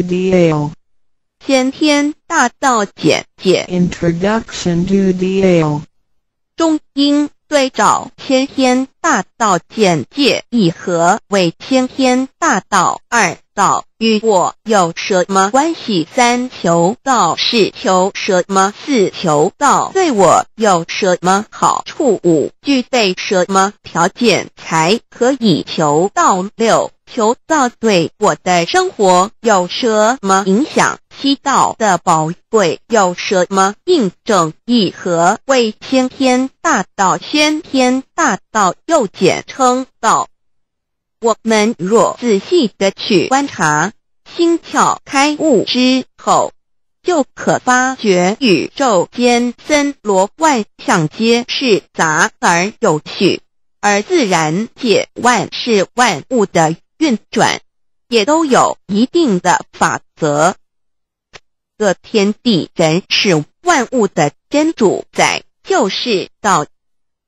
Dale. 先天大道简介 Introduction to Dale. 中英对照《先天大道简介》一和为先天大道二道与我有什么关系？三求道是求什么？四求道对我有什么好处？五具备什么条件才可以求道？六求道对我的生活有什么影响？七道的宝贵有什么印证？一和为先天大道，先天大道又简称道。我们若仔细的去观察，心窍开悟之后，就可发觉宇宙间森罗万象皆是杂而有序，而自然界万事万物的运转，也都有一定的法则。个天地人是万物的真主宰，就是道。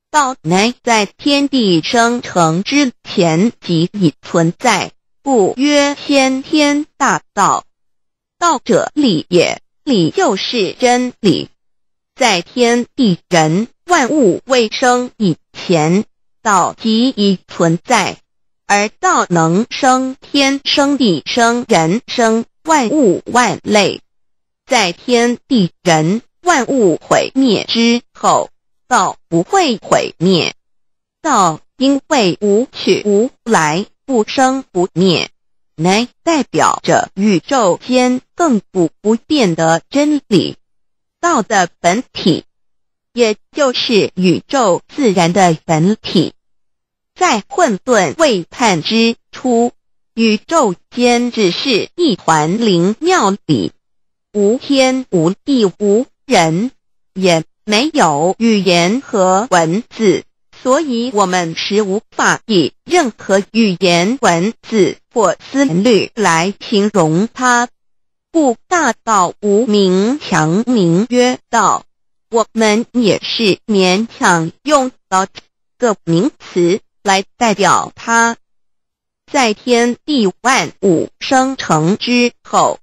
道乃在天地生成之前即已存在，故曰先天大道。道者理也，理就是真理。在天地人万物未生以前，道即已存在，而道能生天、生地、生人、生万物万类。在天地人万物毁灭之后，道不会毁灭。道因为无去无来，不生不灭，乃代表着宇宙间亘古不变的真理。道的本体，也就是宇宙自然的本体，在混沌未判之初，宇宙间只是一团灵妙理。无天无地无人，也没有语言和文字，所以我们是无法以任何语言、文字或思虑来形容它。故大道无名，强名曰道。我们也是勉强用到个名词来代表它。在天地万物生成之后。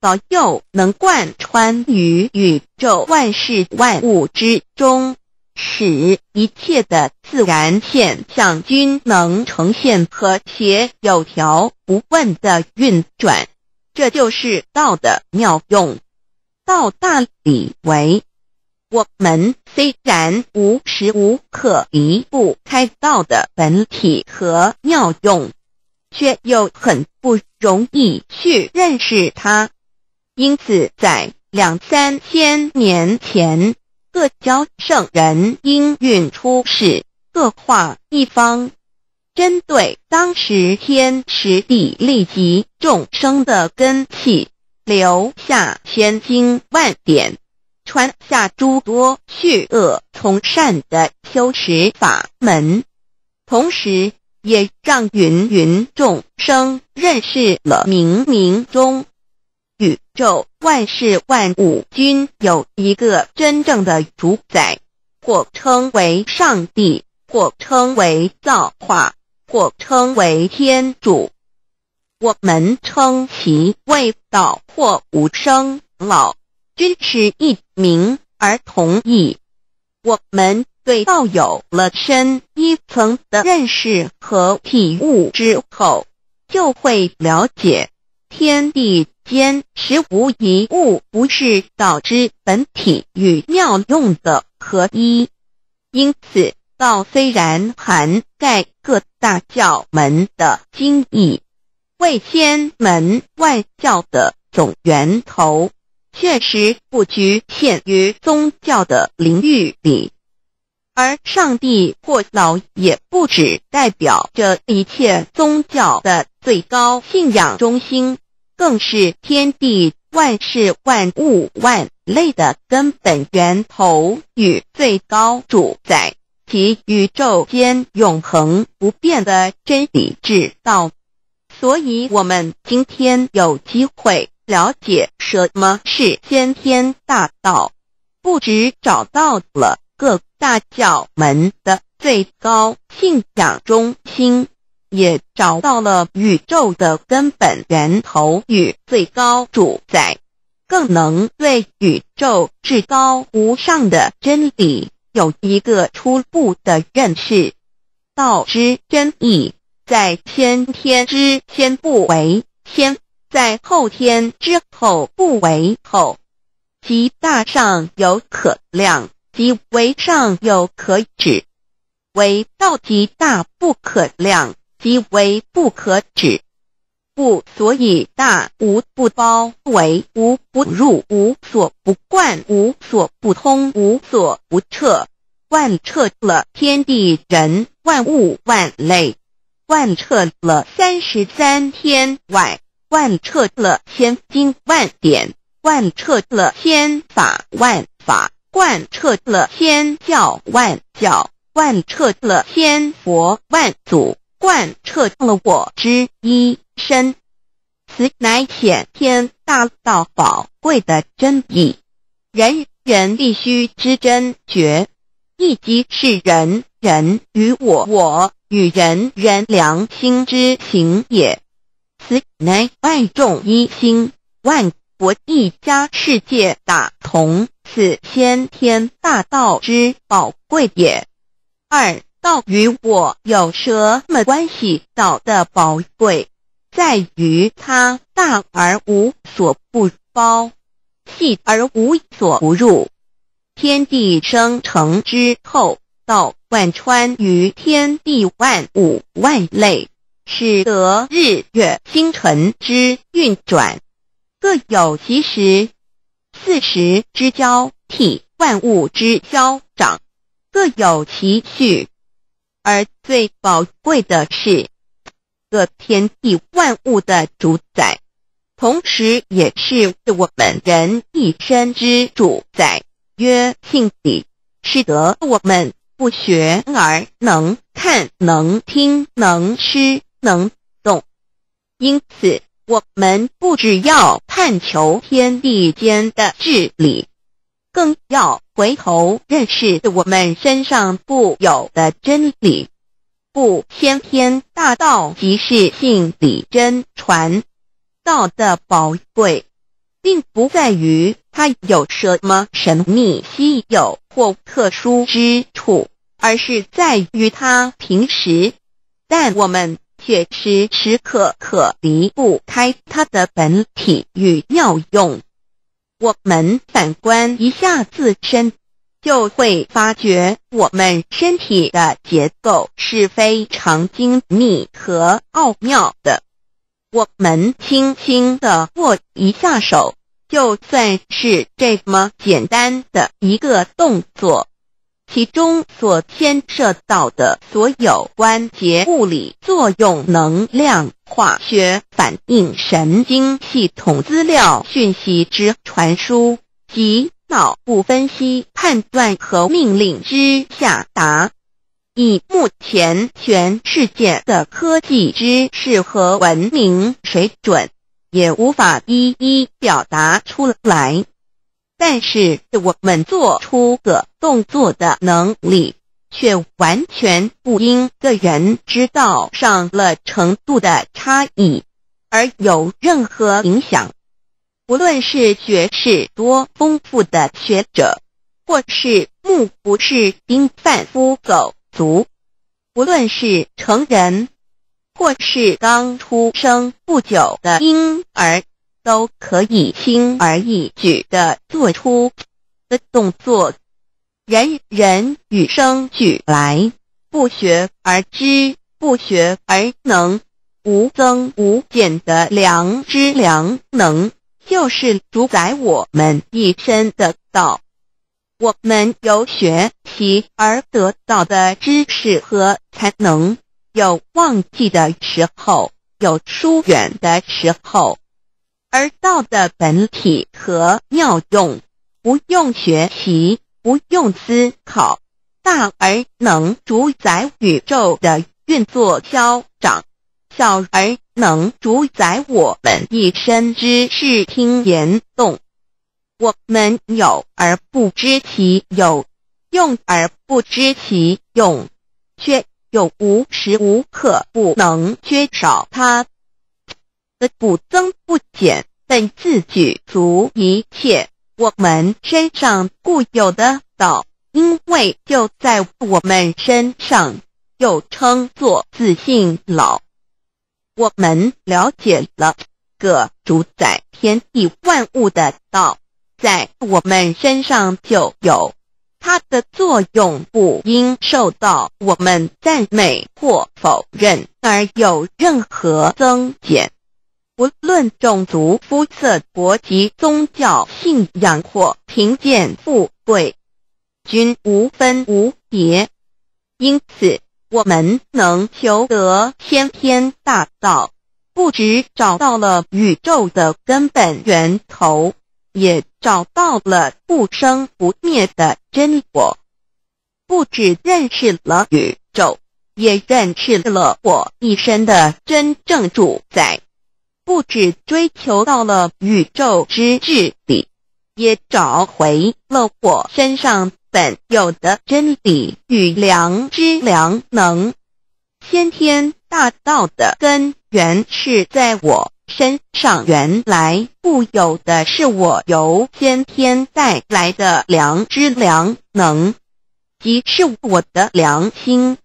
道又能贯穿于宇宙万事万物之中，使一切的自然现象均能呈现和谐有条不紊的运转。这就是道的妙用。道大理为：我们虽然无时无刻离不开道的本体和妙用，却又很不容易去认识它。因此，在两三千年前，各教圣人应运出世，各化一方，针对当时天时地利及众生的根气，留下千经万典，传下诸多去恶从善的修持法门，同时也让芸芸众生认识了冥冥中。宇宙万事万物均有一个真正的主宰，或称为上帝，或称为造化，或称为天主。我们称其为道或无生老，均是一名而同意。我们对道有了深一层的认识和体悟之后，就会了解天地。间实无一物不是道之本体与妙用的合一，因此道虽然涵盖各大教门的经义，为仙门外教的总源头，确实不局限于宗教的领域里，而上帝或老也不只代表着一切宗教的最高信仰中心。更是天地万事万物万类的根本源头与最高主宰，及宇宙间永恒不变的真理之道。所以，我们今天有机会了解什么是先天大道，不止找到了各大教门的最高信仰中心。也找到了宇宙的根本源头与最高主宰，更能对宇宙至高无上的真理有一个初步的认识。道之真意，在先天之先不为先，在后天之后不为后。其大上有可量，即为上有可止；为道极大不可量，即为不可止。故所以大，无不包为，无不入，无所不贯，无所不通，无所不彻，贯彻了天地人万物万类，贯彻了三十三天外，贯彻了千经万典。贯彻了千法万法，贯彻了千教万教，贯彻了千佛万祖，贯彻了我之一身。此乃显天大道宝贵的真义，人人必须知真觉，亦即是人人与我我与人人良心之行也。此乃万众一心，万。国一家世界大同，此先天大道之宝贵也。二道与我有什么关系？道的宝贵在于它大而无所不包，细而无所不入。天地生成之后，道贯穿于天地万物万类，使得日月星辰之运转。各有其时，四时之交替，万物之消长，各有其序。而最宝贵的是，各天地万物的主宰，同时也是我们人一生之主宰，曰性理，使得我们不学而能看、能听、能吃、能动。因此。我们不只要探求天地间的治理，更要回头认识我们身上固有的真理。不，先天大道即是性理真传道的宝贵，并不在于它有什么神秘、稀有或特殊之处，而是在于它平时，但我们。却时时刻刻离不开它的本体与妙用。我们反观一下自身，就会发觉我们身体的结构是非常精密和奥妙的。我们轻轻的握一下手，就算是这么简单的一个动作。其中所牵涉到的所有关节物理作用、能量、化学反应、神经系统资料讯息之传输及脑部分析、判断和命令之下达，以目前全世界的科技知识和文明水准，也无法一一表达出来。但是我们做出个动作的能力，却完全不因个人知道上了程度的差异而有任何影响。无论是学识多丰富的学者，或是目不识丁贩夫走卒，无论是成人，或是刚出生不久的婴儿。都可以轻而易举地做出的动作，人人与生俱来，不学而知，不学而能，无增无减的良知良能，就是主宰我们一生的道。我们有学习而得到的知识和才能，有忘记的时候，有疏远的时候。而道的本体和妙用，不用学习，不用思考，大而能主宰宇宙的运作消长，小而能主宰我们一生之视听言动。我们有而不知其有，用而不知其用，却又无时无刻不能缺少它的不增不减，本自具足一切我们身上固有的道，因为就在我们身上，又称作自信老。我们了解了个主宰天地万物的道，在我们身上就有。它的作用不应受到我们赞美或否认而有任何增减。无论种族、肤色、国籍、宗教信仰或贫贱富贵，均无分无别。因此，我们能求得先天大道，不只找到了宇宙的根本源头。也找到了不生不灭的真我，不只认识了宇宙，也认识了我一生的真正主宰；不只追求到了宇宙之治理，也找回了我身上本有的真理与良知良能。先天大道的根源是在我。身上原来固有的是我由先天带来的良知良能，即是我的良心。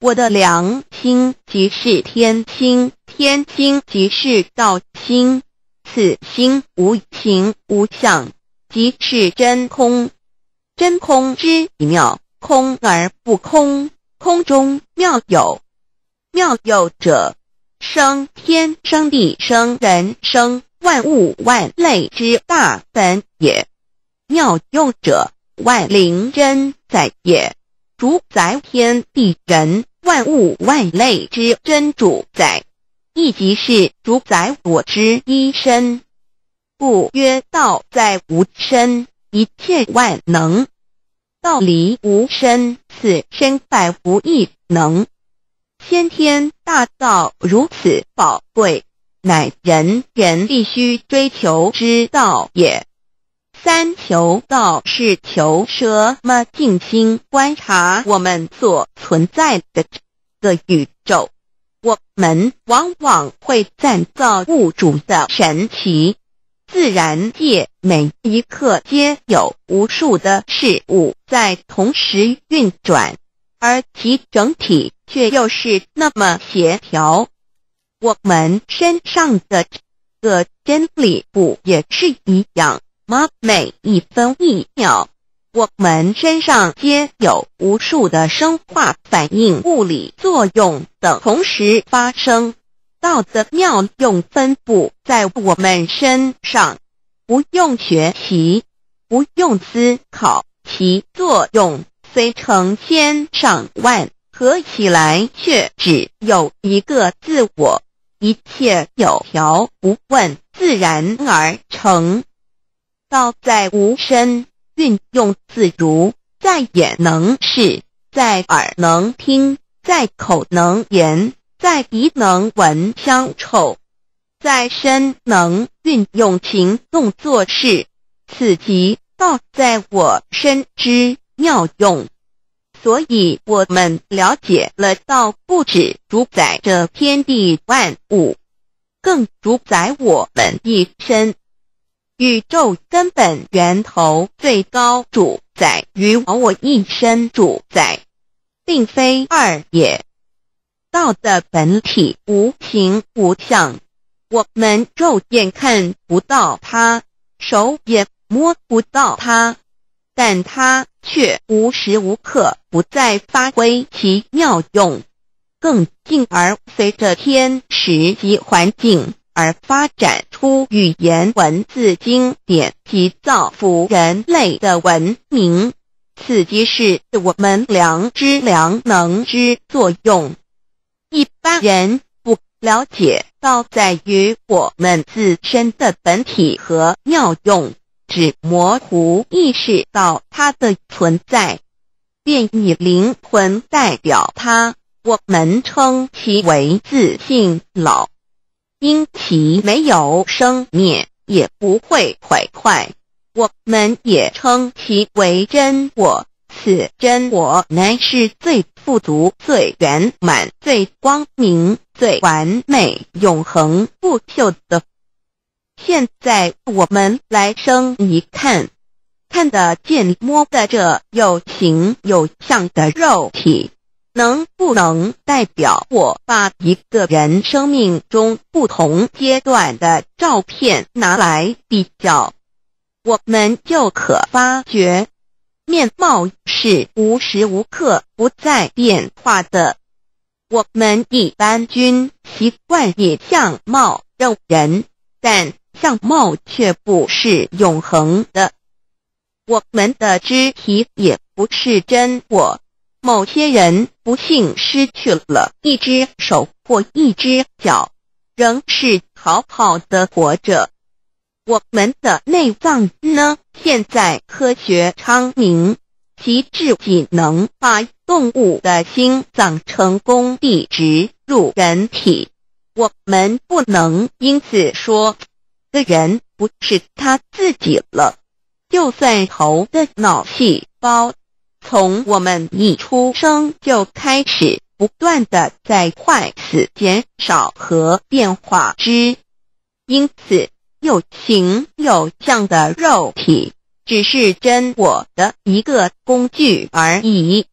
我的良心即是天心，天心即是道心。此心无形无相，即是真空。真空之妙，空而不空，空中妙有，妙有者。生天生地生人生万物万类之大本也，妙用者万灵真在也，主宰天地人万物万类之真主宰，亦即是主宰我之一身。故曰道在无身，一切万能；道离无身，此身百无一能。先天大道如此宝贵，乃人人必须追求之道也。三求道是求什么？静心观察我们所存在的这个宇宙，我们往往会赞造物主的神奇。自然界每一刻皆有无数的事物在同时运转。而其整体却又是那么协调，我们身上的这个真理不也是一样每一分一秒，我们身上皆有无数的生化反应、物理作用等同时发生，道的妙用分布在我们身上，不用学习，不用思考，其作用。虽成千上万，合起来却只有一个自我。一切有条不紊，自然而成。道在无声，运用自如，在眼能视，在耳能听，在口能言，在鼻能闻香臭，在身能运用情动做事。此即道在我身之。妙用，所以我们了解了道不止主宰着天地万物，更主宰我们一生。宇宙根本源头最高主宰与我一生主宰，并非二也。道的本体无形无相，我们肉眼看不到它，手也摸不到它。但它却无时无刻不在发挥其妙用，更进而随着天时及环境而发展出语言文字经典及造福人类的文明。此即是我们良知良能之作用。一般人不了解到，在于我们自身的本体和妙用。只模糊意识到它的存在，便以灵魂代表它。我们称其为自信老，因其没有生灭，也不会毁坏。我们也称其为真我，此真我乃是最富足、最圆满、最光明、最完美、永恒不朽的。现在我们来生一看，看得见、摸得着有形有相的肉体。能不能代表我把一个人生命中不同阶段的照片拿来比较，我们就可发觉，面貌是无时无刻不在变化的。我们一般均习惯以相貌认人，但相貌却不是永恒的。我们的肢体也不是真我。某些人不幸失去了一只手或一只脚，仍是好好的活着。我们的内脏呢？现在科学昌明，其至仅能把动物的心脏成功地植入人体。我们不能因此说个人不是他自己了。就算头的脑细胞。从我们一出生就开始不断的在坏死、减少和变化之，因此有形有相的肉体只是真我的一个工具而已。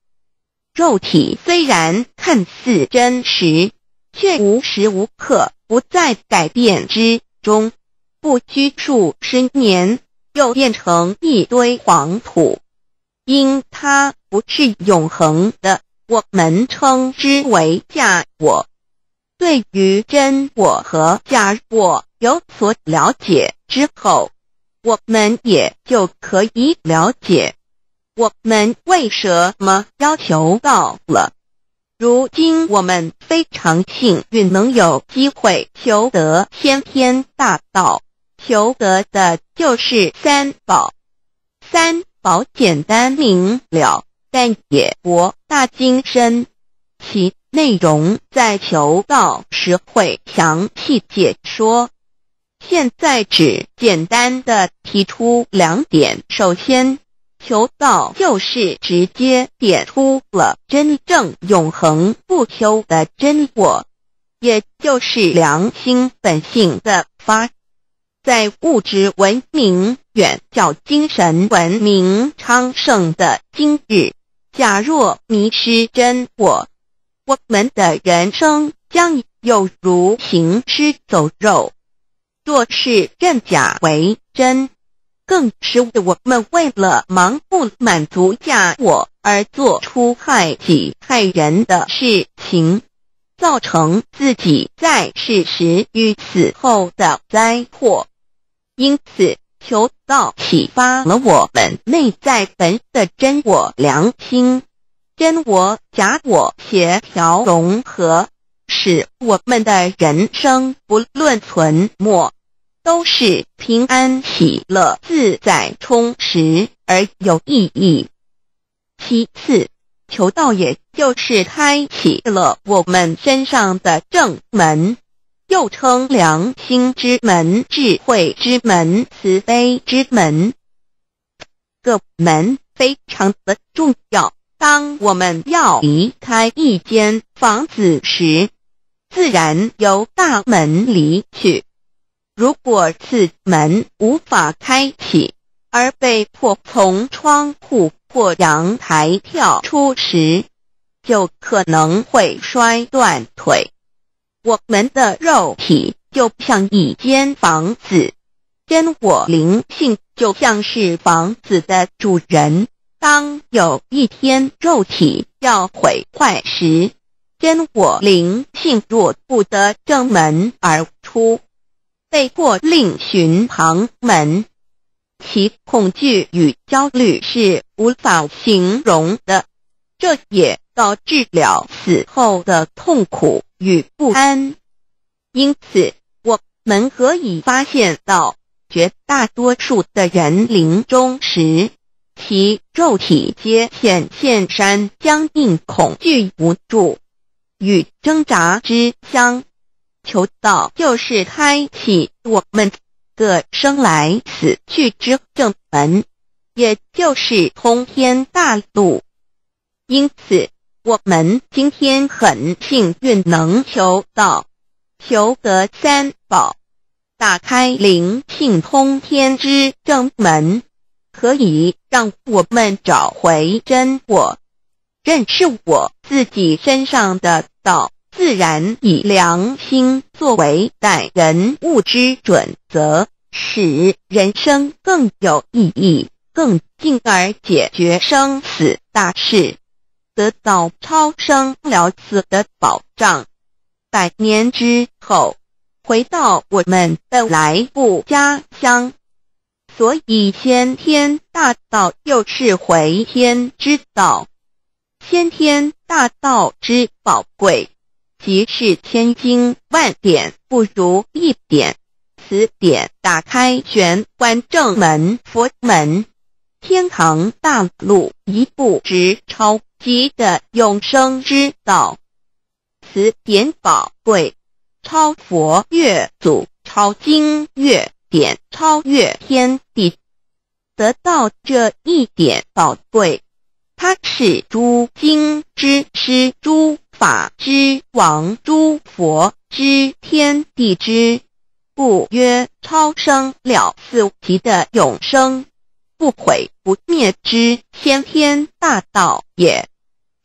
肉体虽然看似真实，却无时无刻不在改变之中，不拘数十年又变成一堆黄土。因它不是永恒的，我们称之为假我。对于真我和假我有所了解之后，我们也就可以了解我们为什么要求到了。如今我们非常幸运，能有机会求得先天大道，求得的就是三宝，三。宝简单明了，但也博大精深。其内容在求道时会详细解说。现在只简单的提出两点：首先，求道就是直接点出了真正永恒不朽的真我，也就是良心本性的发。在物质文明远较精神文明昌盛的今日，假若迷失真我，我们的人生将有如行尸走肉；若是认假为真，更是我们为了盲目满足假我而做出害己害人的事情，造成自己在世时与死后的灾祸。因此，求道启发了我们内在本的真我良心，真我假我协调融合，使我们的人生不论存没，都是平安喜乐、自在充实而有意义。其次，求道也就是开启了我们身上的正门。又称良心之门、智慧之门、慈悲之门，个门非常的重要。当我们要离开一间房子时，自然由大门离去。如果此门无法开启，而被迫从窗户或阳台跳出时，就可能会摔断腿。我们的肉体就像一间房子，真我灵性就像是房子的主人。当有一天肉体要毁坏时，真我灵性若不得正门而出，被迫另寻旁门，其恐惧与焦虑是无法形容的。这也导致了死后的痛苦。与不安，因此我们可以发现到，绝大多数的人临终时，其肉体皆显现山僵硬、恐惧、无助与挣扎之相。求道就是开启我们的生来死去之正门，也就是通天大路。因此。我们今天很幸运能求到，求得三宝，打开灵性通天之正门，可以让我们找回真我，认识我自己身上的道，自然以良心作为待人物之准则，使人生更有意义，更进而解决生死大事。得到超生了死的保障，百年之后回到我们的来不家乡，所以先天大道又是回天之道。先天大道之宝贵，即是千经万典不如一点。此点打开玄关正门佛门，天堂大路一步直超。即的永生之道，此典宝贵，超佛越祖，超经越典，超越天地。得到这一点宝贵，它是诸经之师，诸法之王，诸佛之天地之，故曰超生了死即的永生，不毁不灭之先天大道也。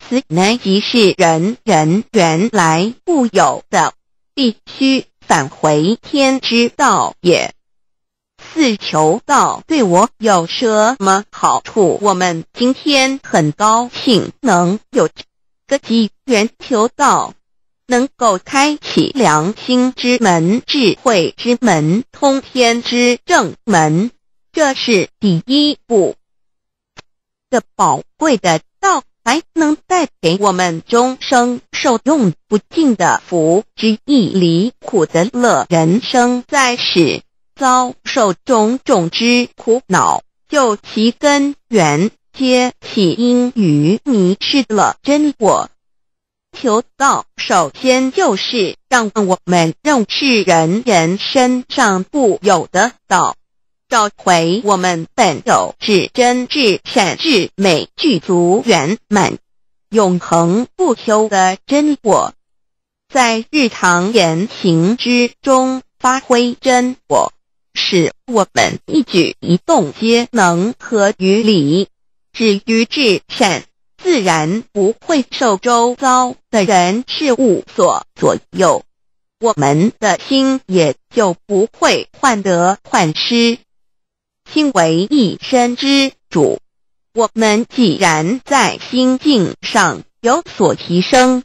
此乃即是人人原来固有的，必须返回天之道也。四求道对我有什么好处？我们今天很高兴能有个机缘求道，能够开启良心之门、智慧之门、通天之正门，这是第一步的宝贵的道。还能带给我们终生受用不尽的福之意，离苦的乐。人生在世，遭受种种之苦恼，就其根源皆起因于迷失了真我。求道，首先就是让我们认识人人身上固有的道。找回我们本有至真至善至美具足圆满永恒不朽的真我，在日常言行之中发挥真我，使我们一举一动皆能合于理，止于至善，自然不会受周遭的人事物所左右，我们的心也就不会患得患失。心为一身之主，我们既然在心境上有所提升，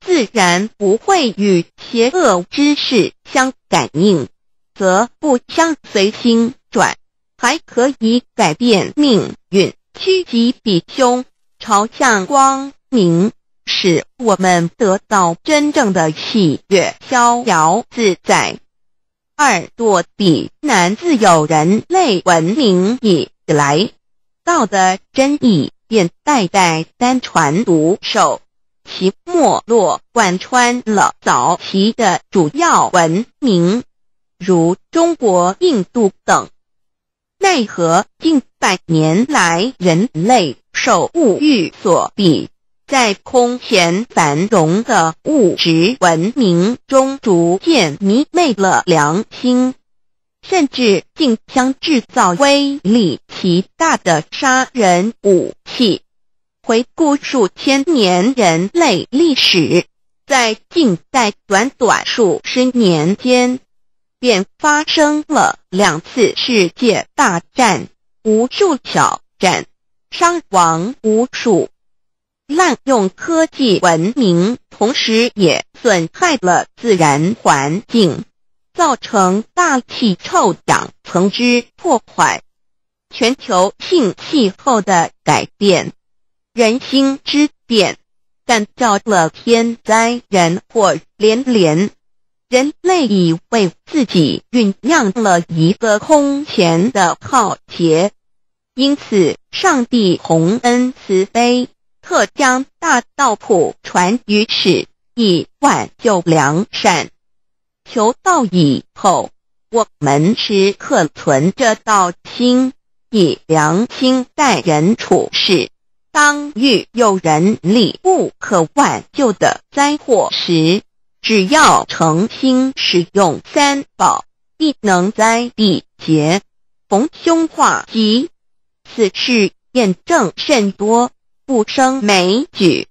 自然不会与邪恶之事相感应，则不相随心转，还可以改变命运，趋吉避凶，朝向光明，使我们得到真正的喜悦、逍遥自在。二堕比难自有人类文明以来，道的真意便代代单传独守，其没落贯穿了早期的主要文明，如中国、印度等。奈何近百年来，人类受物欲所逼。在空前繁荣的物质文明中，逐渐迷昧了良心，甚至竟将制造威力极大的杀人武器。回顾数千年人类历史，在近代短短数十年间，便发生了两次世界大战，无数挑战，伤亡无数。滥用科技文明，同时也损害了自然环境，造成大气臭氧层之破坏，全球性气候的改变，人心之变，干造了天灾人祸连连。人类已为自己酝酿了一个空前的浩劫，因此，上帝洪恩慈悲。特将大道谱传于世，以挽救良善。求道以后，我们时刻存着道心，以良心待人处事，当遇有人力不可挽救的灾祸时，只要诚心使用三宝，必能灾必劫，逢凶化吉。此事验证甚多，不胜枚举。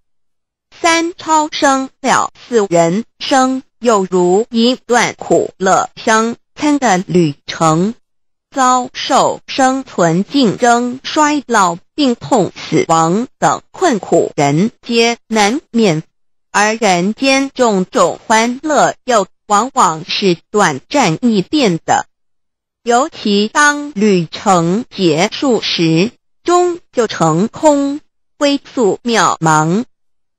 三超生了四人生，有如一段苦乐相参的旅程。遭受生存竞争、衰老、病痛、死亡等困苦，人皆难免。而人间种种欢乐，又往往是短暂易变的。尤其当旅程结束时，终就成空，归宿渺茫，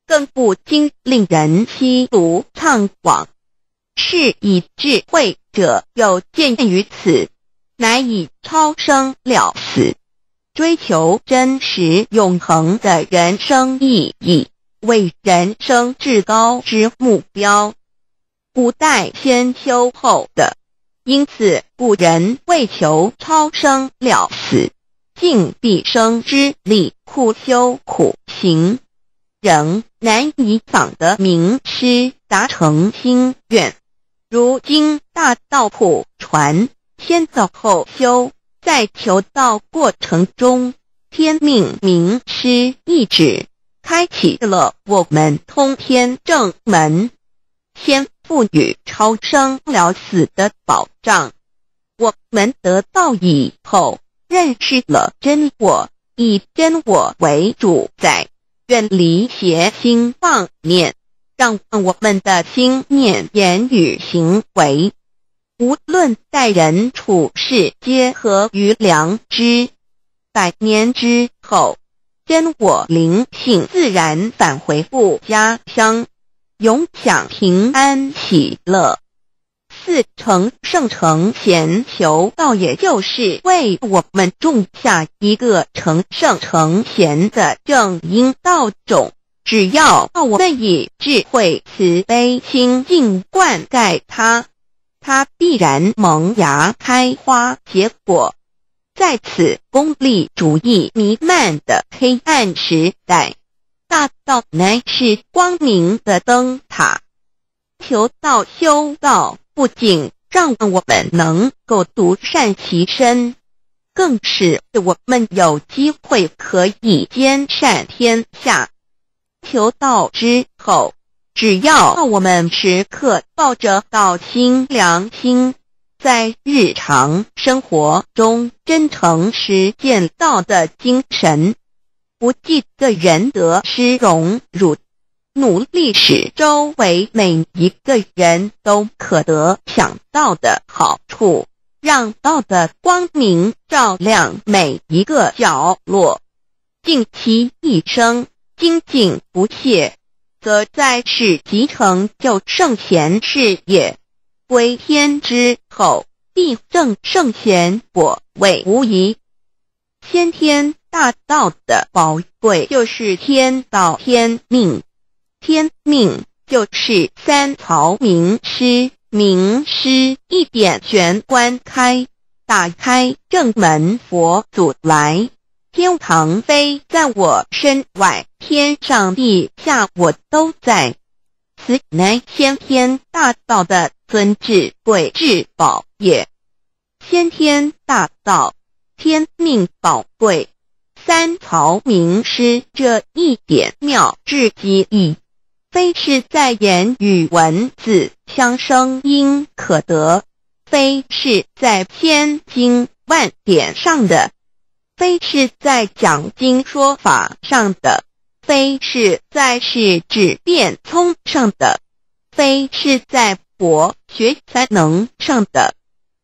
更不禁令人凄独怅惘。是以智慧者有见于此。乃以超生了死，追求真实永恒的人生意义为人生至高之目标。古代先修后的，因此古人为求超生了死，尽毕生之力苦修苦行，仍难以访得名师达成心愿。如今大道普传。先走后修，在求道过程中，天命名师一指，开启了我们通天正门，先赋予超生了死的保障。我们得道以后，认识了真我，以真我为主宰，远离邪心妄念，让我们的心念、言语、行为。无论待人处事，皆合于良知。百年之后，真我灵性自然返回故家乡，永享平安喜乐。四成圣成贤求道，也就是为我们种下一个成圣成贤的正因道种。只要我们以智慧、慈悲心境灌溉它。它必然萌芽、开花、结果。在此功利主义弥漫的黑暗时代，大道乃是光明的灯塔。求道修道，不仅让我们能够独善其身，更是我们有机会可以兼善天下。求道之后。只要我们时刻抱着道心、良心，在日常生活中真诚实践道的精神，不计个人得失荣辱，努力使周围每一个人都可得享到的好处，让道的光明照亮每一个角落，尽其一生精进不懈。则在世即成就圣贤事业，归天之后必证圣贤果位无疑。先天大道的宝贵就是天道天命，天命就是三曹名师，名师一点玄关开，打开正门佛祖来。天堂飞在我身外，天上地下我都在。此乃先天大道的尊至贵至宝也。先天大道，天命宝贵，三曹名师这一点妙至极意，非是在言语文字相声音可得，非是在千经万典上的。非是在讲经说法上的，非是在是指变聪上的，非是在博学才能上的，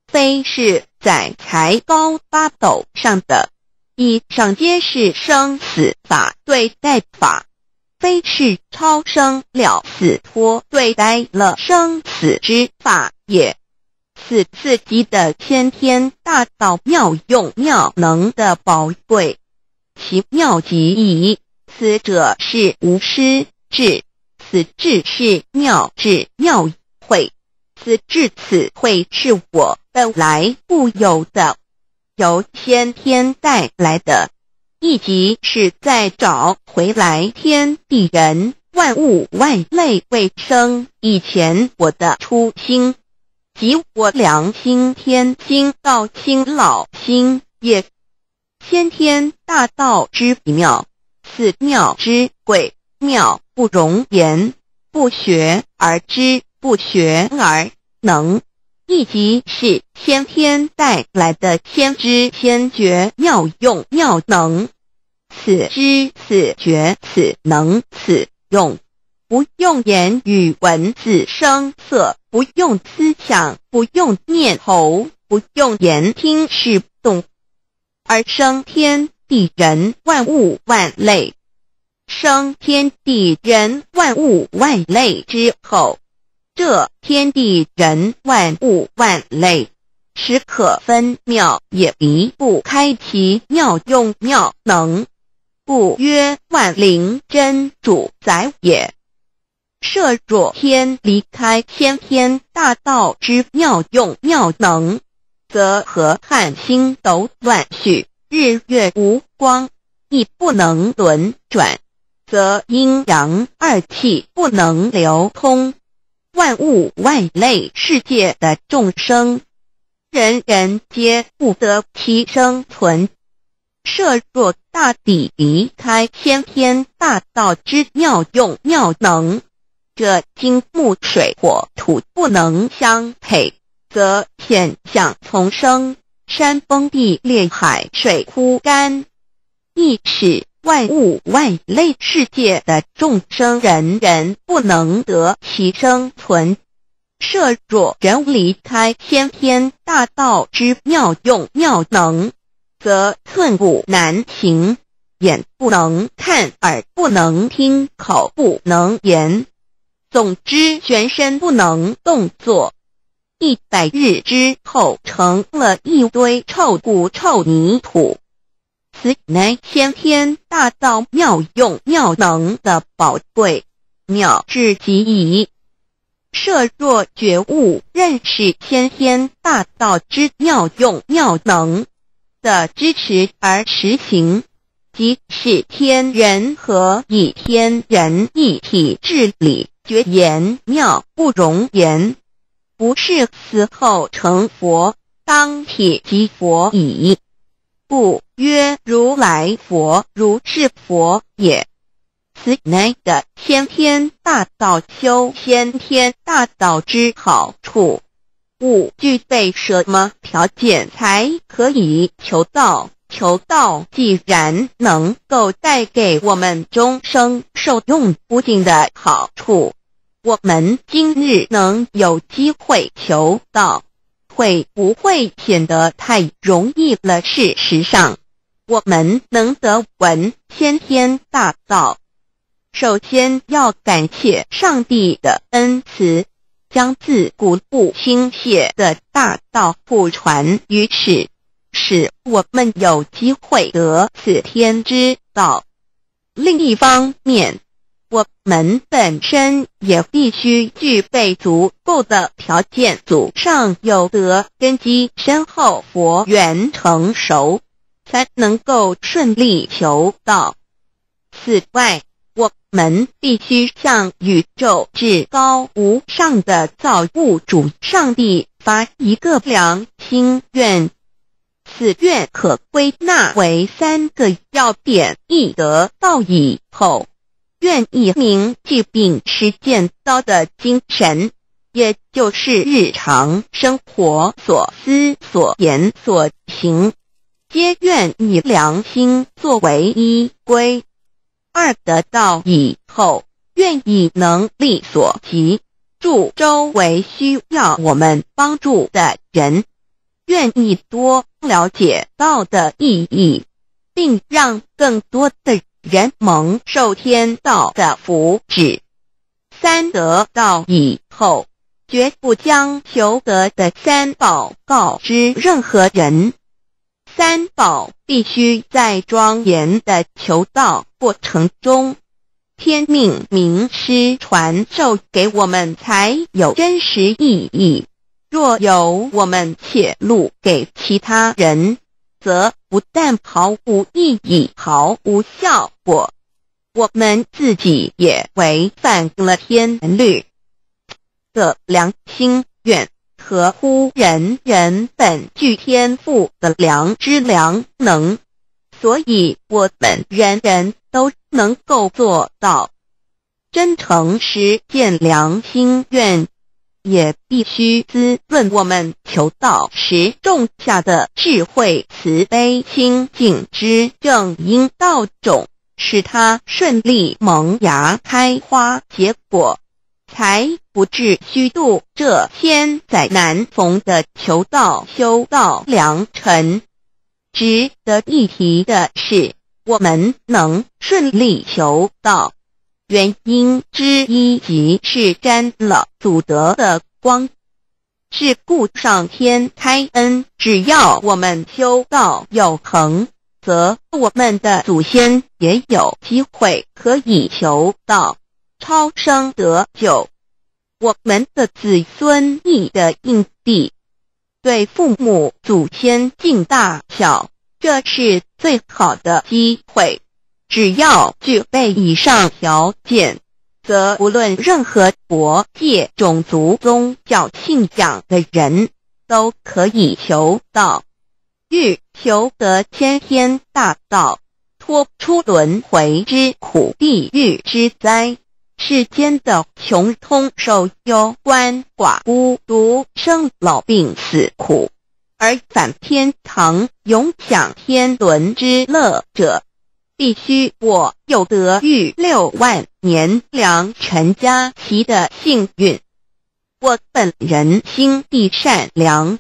非是在才高八斗上的。以上皆是生死法对待法，非是超生了死脱对待了生死之法也。此刺激的先天大道妙用妙能的宝贵，其妙极矣。此者是无师智，此智是妙智妙慧，此智此慧是我本来固有的，由先天带来的，一即是在找回来天地人万物万类未生以前我的初心，即我良心天心道心老心也。先天大道之妙，此妙之贵妙不容言，不学而知，不学而能，亦即是先天带来的先知先觉妙用妙能。此知此觉此能此用，不用言语文字声色，不用思想，不用念头，不用言听是动。而生天地人万物万类，生天地人万物万类之后，这天地人万物万类，实可分妙，也离不开其妙用妙能，故曰万灵真主宰也。设若天离开先天大道之妙用妙能。则河汉星斗乱序，日月无光，亦不能轮转；则阴阳二气不能流通，万物万类世界的众生，人人皆不得其生存。设若大地离开先天大道之妙用妙能，这金木水火土不能相配。则现象丛生，山崩地裂，海水枯干，一使万物万类世界的众生人人不能得其生存。设若人离开先天大道之妙用妙能，则寸步难行，眼不能看，耳不能听，口不能言，总之全身不能动作。一百日之后，成了一堆臭骨臭泥土。此乃先天大道妙用妙能的宝贵妙至极矣。设若觉悟认识先天大道之妙用妙能的支持而实行，即是天人合一、天人一体治理，绝言妙不容言。不是死后成佛，当体即佛矣。故曰如来佛，如是佛也。此乃的先天大道修先天大道之好处。勿具备什么条件才可以求道？求道既然能够带给我们终生受用不尽的好处。我们今日能有机会求道，会不会显得太容易了？事实上，我们能得闻先天大道，首先要感谢上帝的恩慈，将自古不倾泻的大道不传于世，使我们有机会得此天之道。另一方面，我们本身也必须具备足够的条件，祖上有德，根基深厚，佛缘成熟，才能够顺利求道。此外，我们必须向宇宙至高无上的造物主上帝发一个良心愿，此愿可归纳为三个要点：易得道以后。愿以明记并实践道的精神，也就是日常生活所思所言所行，皆愿以良心作为依归。二得道以后，愿以能力所及，助周围需要我们帮助的人，愿意多了解道的意义，并让更多的。人蒙受天道的福祉，三得道以后，绝不将求得的三宝告知任何人。三宝必须在庄严的求道过程中，天命名师传授给我们，才有真实意义。若有我们泄露给其他人，则不但毫无意义、毫无效果，我们自己也违反了天律的良心愿，合乎人人本具天赋的良知良能。所以，我们人人都能够做到真诚实践良心愿。也必须滋润我们求道时种下的智慧、慈悲、清净之正因道种，使它顺利萌芽、开花结果，才不至虚度这千载难逢的求道修道良辰。值得一提的是，我们能顺利求道。原因之一，即是沾了祖德的光，是故上天开恩。只要我们修道有恒，则我们的祖先也有机会可以求道超生得救。我们的子孙亦的印地，对父母祖先敬大小，这是最好的机会。只要具备以上条件，则无论任何国界、种族、宗教信仰的人，都可以求道，欲求得天天大道，脱出轮回之苦、地狱之灾，世间的穷通受忧、鳏寡孤独、生老病死苦，而返天堂，永享天伦之乐者。必须我有得遇六万年良辰佳期的幸运。我本人心地善良，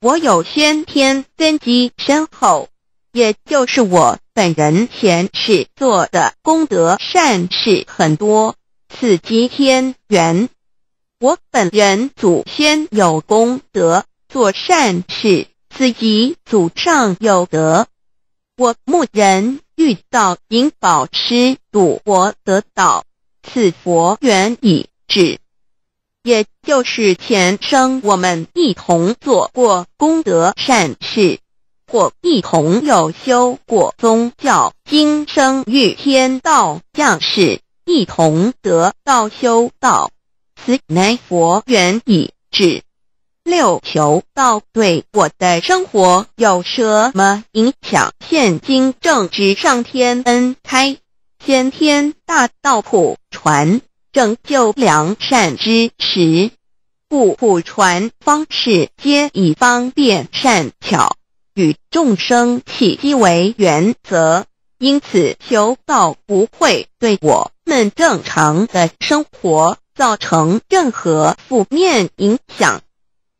我有先天根基深厚，也就是我本人前世做的功德善事很多，此即天缘。我本人祖先有功德做善事，此即祖上有德。我牧人。遇到引宝师赌博得道，此佛缘已至，也就是前生我们一同做过功德善事，或一同有修过宗教，今生遇天道降世，一同得道修道，此乃佛缘已至。六求道对我的生活有什么影响？现今正值上天恩开，先天大道普传，拯救良善之时，故普传方式皆以方便善巧，与众生契机为原则，因此求道不会对我们正常的生活造成任何负面影响。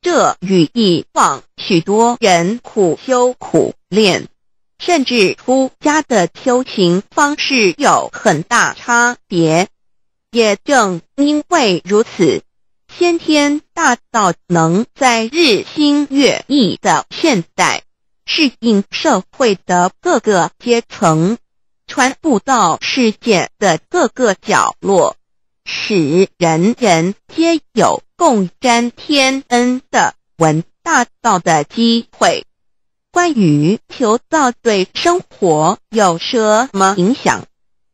这与以往许多人苦修苦练，甚至出家的修行方式有很大差别。也正因为如此，先天大道能在日新月异的现代，适应社会的各个阶层，传布到世界的各个角落。使人人皆有共沾天恩的闻大道的机会。关于求道对生活有什么影响，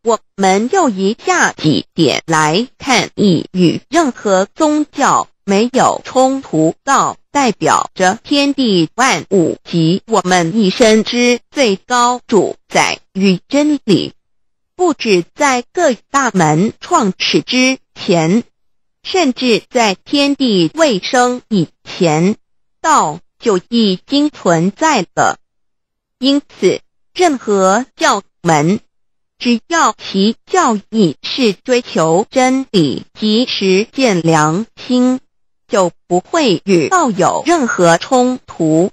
我们就以下几点来看：一、与任何宗教没有冲突，道代表着天地万物及我们一生之最高主宰与真理。不止在各大门创始之前，甚至在天地未生以前，道就已经存在了。因此，任何教门，只要其教义是追求真理及实践良心，就不会与道有任何冲突。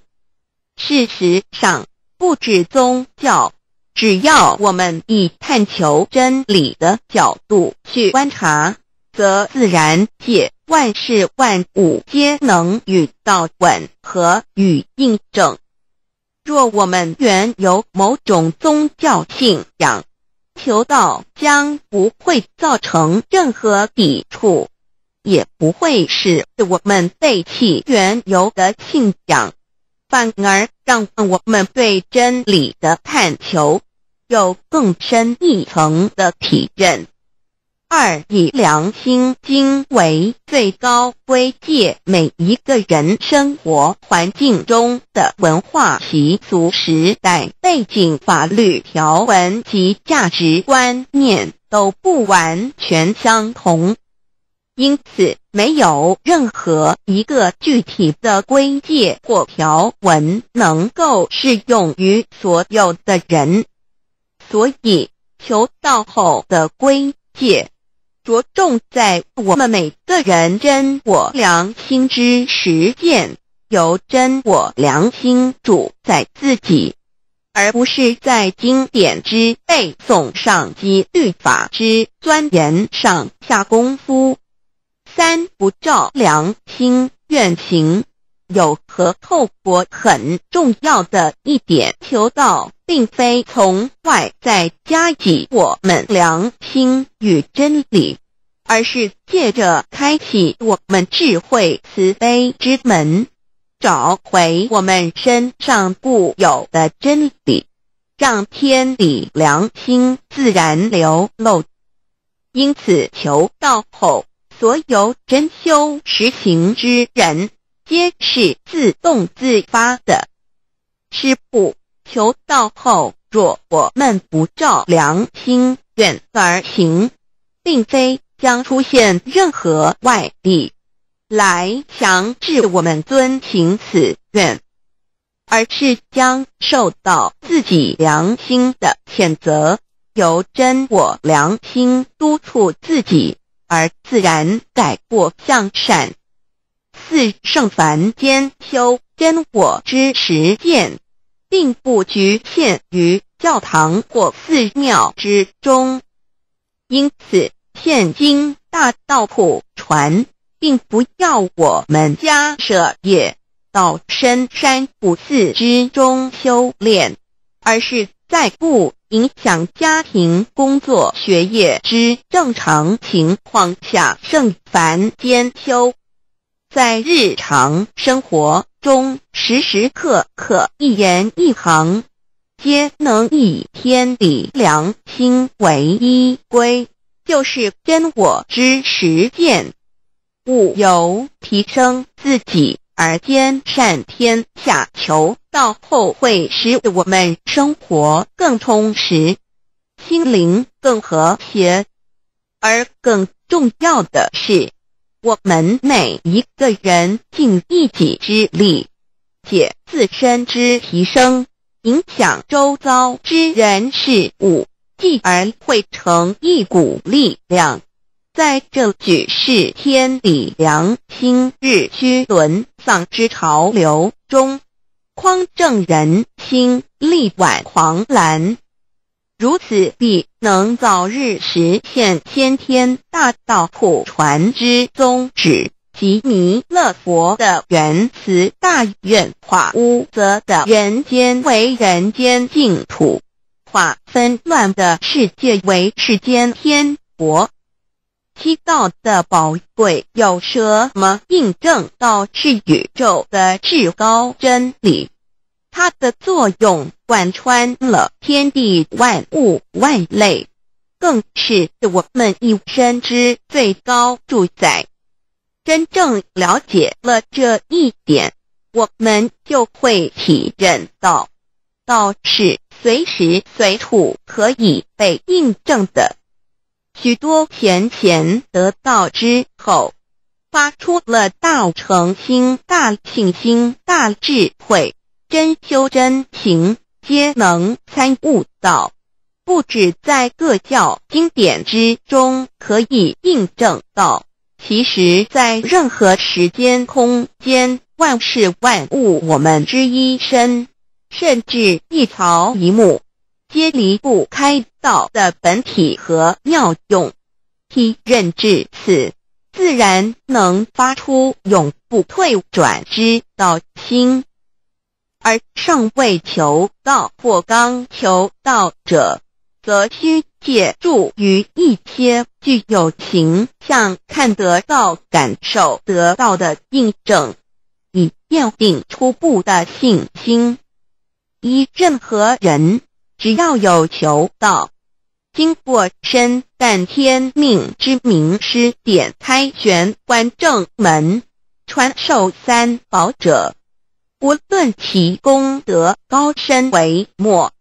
事实上，不止宗教。只要我们以探求真理的角度去观察，则自然界万事万物皆能与道吻合与印证。若我们原有某种宗教信仰，求道将不会造成任何抵触，也不会使我们背弃原有的信仰。反而让我们对真理的探求有更深一层的体认。二以良心经为最高规戒，每一个人生活环境中的文化习俗、时代背景、法律条文及价值观念都不完全相同，因此没有任何一个具体的规戒或条文能够适用于所有的人。所以，求道后的规戒。着重在我们每个人真我良心之实践，由真我良心主宰自己，而不是在经典之背诵上及律法之钻研上下功夫。三不照良心愿行，有何后果？很重要的一点，求道并非从外在加给我们良心与真理。而是借着开启我们智慧慈悲之门，找回我们身上固有的真理，让天理良心自然流露。因此，求道后，所有真修实行之人，皆是自动自发的。师不求道后，若我们不照良心愿而行，并非。将出现任何外力来强制我们遵行此愿，而是将受到自己良心的谴责，由真我良心督促自己，而自然改过向善。四圣凡间修真我之实践，并不局限于教堂或寺庙之中，因此。现今大道普传，并不要我们家舍业到深山古寺之中修炼，而是在不影响家庭、工作、学业之正常情况下，圣凡间修，在日常生活中时时刻刻一言一行，皆能以天理良心为依归。就是真我之实践，务由提升自己而兼善天下，求道后会使我们生活更充实，心灵更和谐。而更重要的是，我们每一个人尽一己之力，解自身之提升，影响周遭之人事物。继而汇成一股力量，在这举世天理良心日趋沦丧之潮流中，匡正人心，力挽狂澜。如此，必能早日实现先天大道普传之宗旨及弥勒佛的原慈大愿，化污则的人间为人间净土。化纷乱的世界为世间天国，七道的宝贵有什么印证到是宇宙的至高真理？它的作用贯穿了天地万物万类，更是我们一生之最高主宰。真正了解了这一点，我们就会体认到，道是。随时随处可以被印证的许多贤贤得道之后，发出了大诚心、大信心、大智慧、真修真行，皆能参悟到。不止在各教经典之中可以印证到，其实在任何时间空间、万事万物，我们之一身。甚至一草一木，皆离不开道的本体和妙用。体认至此，自然能发出永不退转之道心。而尚未求道或刚求道者，则需借助于一些具有形象、看得到、感受得到的印证。以奠定初步的信心。一任何人只要有求道，经过身但天命之名师点开玄关正门，传授三宝者，无论其功德高深为末，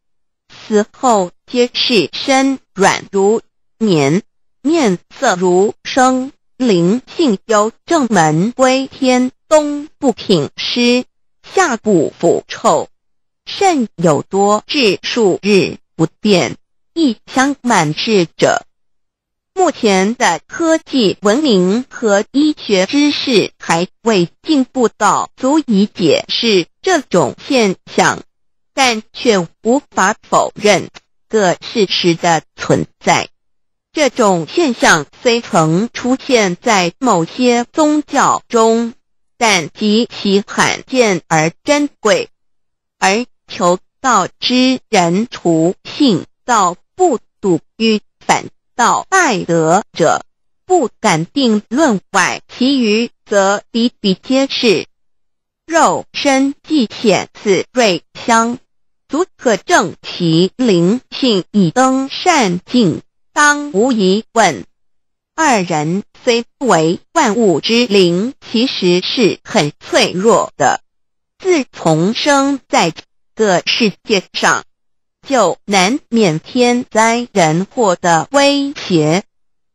死后皆是身软如棉，面色如生，灵性由正门归天，东不品湿，下不腐臭。甚有多至数日不变，一相满世者。目前的科技文明和医学知识还未进步到足以解释这种现象，但却无法否认个事实的存在。这种现象虽曾出现在某些宗教中，但极其罕见而珍贵，而。求道之人，除信道不笃与反道爱德者，不敢定论外，其余则比比皆是。肉身既显似瑞香，足可证其灵性已登善境，当无疑问。二人虽不为万物之灵，其实是很脆弱的。自从生在这。个世界上，就难免天灾人祸的威胁，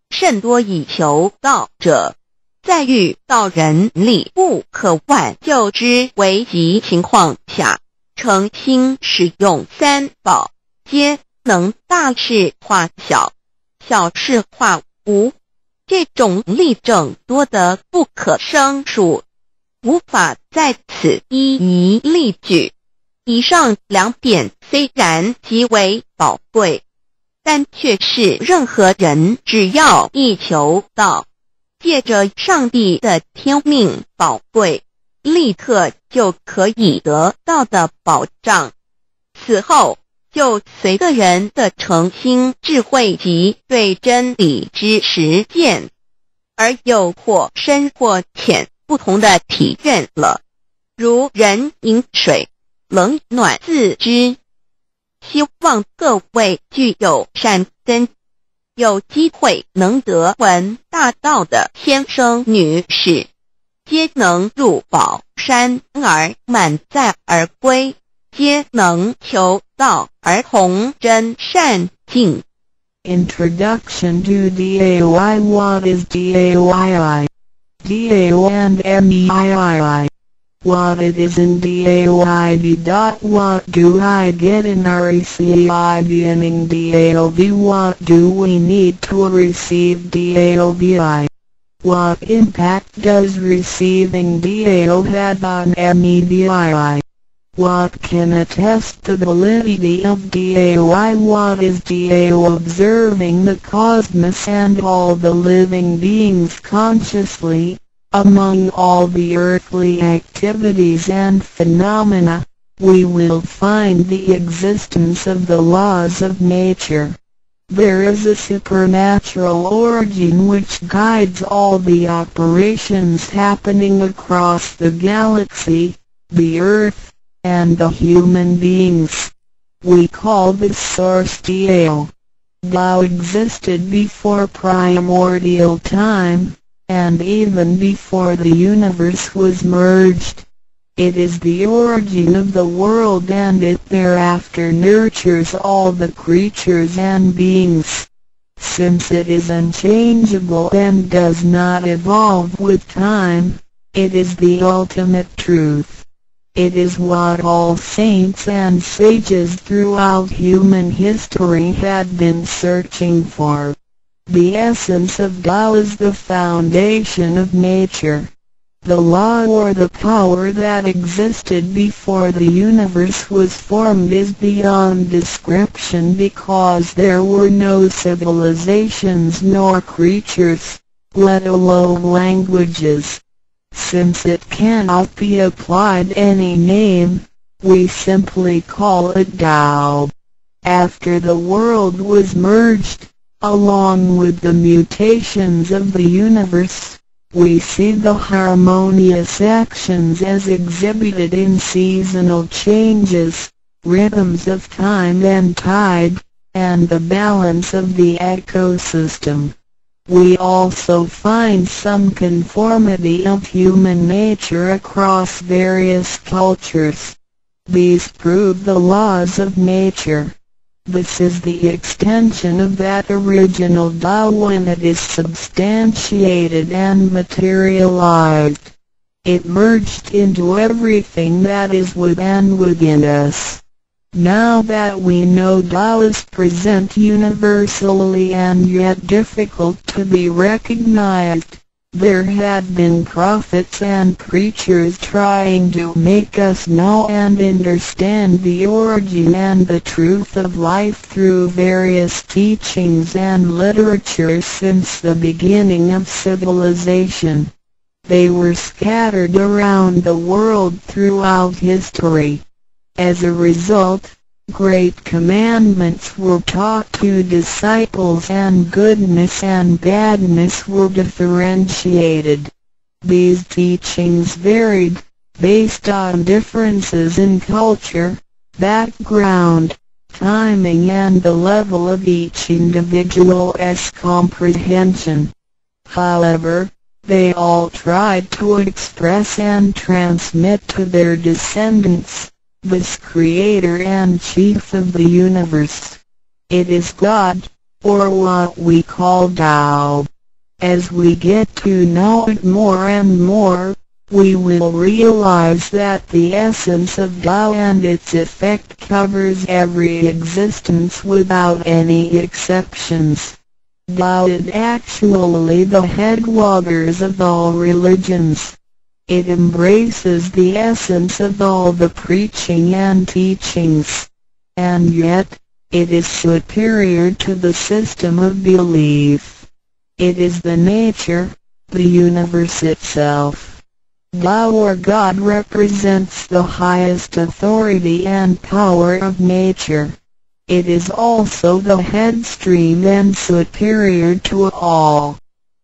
甚多以求道者，在遇到人力不可挽救之危急情况下，诚心使用三宝，皆能大事化小，小事化无。这种例证多得不可胜数，无法在此一一例举。以上两点虽然极为宝贵，但却是任何人只要一求到，借着上帝的天命宝贵，立刻就可以得到的保障。此后就随个人的诚心、智慧及对真理之实践，而有或深或浅不同的体验了。如人饮水。冷暖自知，希望各位具有善根、有机会能得闻大道的先生女士，皆能入宝山而满载而归，皆能求道而同真善境。Introduction to DAY What is DAYI? DAO and MEII what it is in DAOID. What do I get in RECI beginning DAOB? What do we need to receive DAOBI? What impact does receiving DAO have on MEDII? What can attest the validity of DAOI? What is DAO observing the cosmos and all the living beings consciously? Among all the earthly activities and phenomena, we will find the existence of the laws of nature. There is a supernatural origin which guides all the operations happening across the galaxy, the earth, and the human beings. We call this source Tao. Tao existed before primordial time, and even before the universe was merged. It is the origin of the world and it thereafter nurtures all the creatures and beings. Since it is unchangeable and does not evolve with time, it is the ultimate truth. It is what all saints and sages throughout human history had been searching for. The essence of Tao is the foundation of nature. The law or the power that existed before the universe was formed is beyond description because there were no civilizations nor creatures, let alone languages. Since it cannot be applied any name, we simply call it Tao. After the world was merged, along with the mutations of the universe, we see the harmonious actions as exhibited in seasonal changes, rhythms of time and tide, and the balance of the ecosystem. We also find some conformity of human nature across various cultures. These prove the laws of nature. This is the extension of that original Tao when it is substantiated and materialized. It merged into everything that is with and within us. Now that we know Tao is present universally and yet difficult to be recognized, there had been prophets and preachers trying to make us know and understand the origin and the truth of life through various teachings and literature since the beginning of civilization. They were scattered around the world throughout history. As a result, great commandments were taught to disciples and goodness and badness were differentiated. These teachings varied, based on differences in culture, background, timing and the level of each individual's comprehension. However, they all tried to express and transmit to their descendants this creator and chief of the universe. It is God, or what we call Tao. As we get to know it more and more, we will realize that the essence of Tao and its effect covers every existence without any exceptions. Tao is actually the headwaters of all religions. It embraces the essence of all the preaching and teachings. And yet, it is superior to the system of belief. It is the nature, the universe itself. Tao or God represents the highest authority and power of nature. It is also the headstream and superior to all.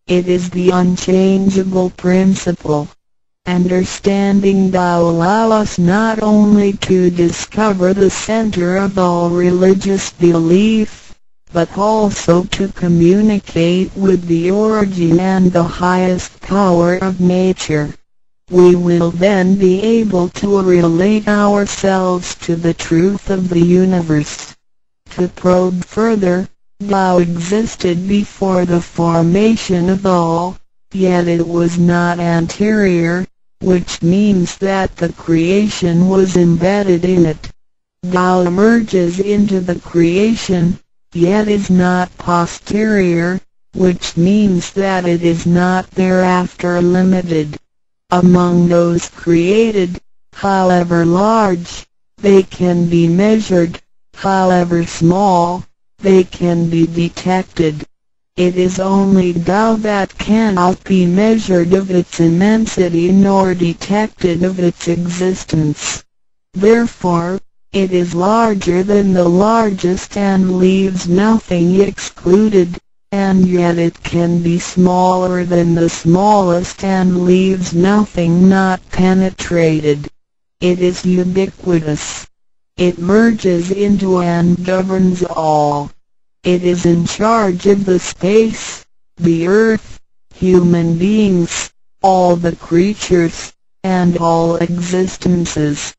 It is the unchangeable principle. Understanding Tao allow us not only to discover the center of all religious belief, but also to communicate with the origin and the highest power of nature. We will then be able to relate ourselves to the truth of the universe. To probe further, Tao existed before the formation of all, yet it was not anterior, which means that the creation was embedded in it. Tao emerges into the creation, yet is not posterior, which means that it is not thereafter limited. Among those created, however large, they can be measured, however small, they can be detected. It is only Tao that cannot be measured of its immensity nor detected of its existence. Therefore, it is larger than the largest and leaves nothing excluded, and yet it can be smaller than the smallest and leaves nothing not penetrated. It is ubiquitous. It merges into and governs all. It is in charge of the space, the earth, human beings, all the creatures, and all existences.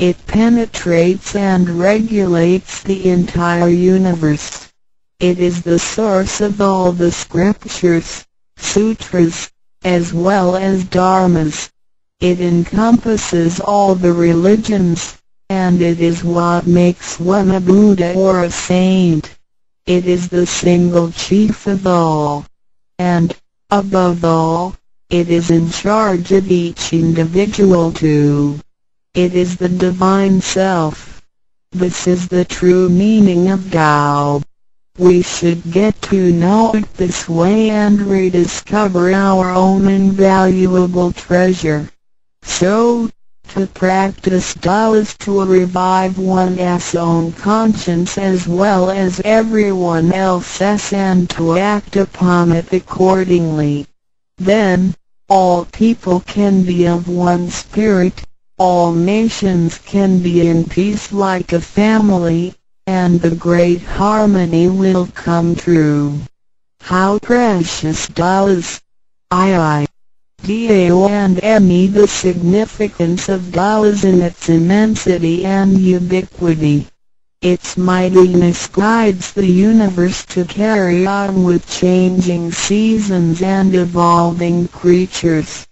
It penetrates and regulates the entire universe. It is the source of all the scriptures, sutras, as well as dharmas. It encompasses all the religions, and it is what makes one a Buddha or a saint. It is the single chief of all. And, above all, it is in charge of each individual too. It is the divine self. This is the true meaning of Tao. We should get to know it this way and rediscover our own invaluable treasure. So, to practice Tao to revive one's own conscience as well as everyone else's and to act upon it accordingly. Then, all people can be of one spirit, all nations can be in peace like a family, and the great harmony will come true. How precious does I DAO and ME the significance of DAO is in its immensity and ubiquity. Its mightiness guides the universe to carry on with changing seasons and evolving creatures.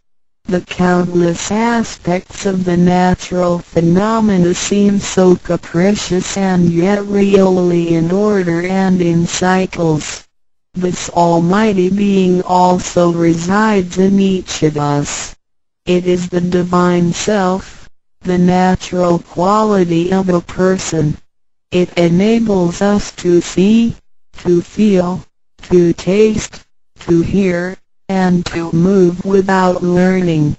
The countless aspects of the natural phenomena seem so capricious and yet really in order and in cycles. This almighty being also resides in each of us. It is the divine self, the natural quality of a person. It enables us to see, to feel, to taste, to hear, and to move without learning.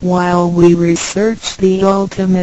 While we research the ultimate